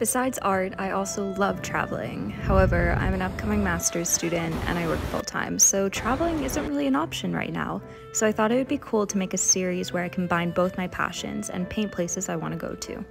Besides art, I also love traveling. However, I'm an upcoming master's student and I work full time, so traveling isn't really an option right now. So I thought it would be cool to make a series where I combine both my passions and paint places I want to go to.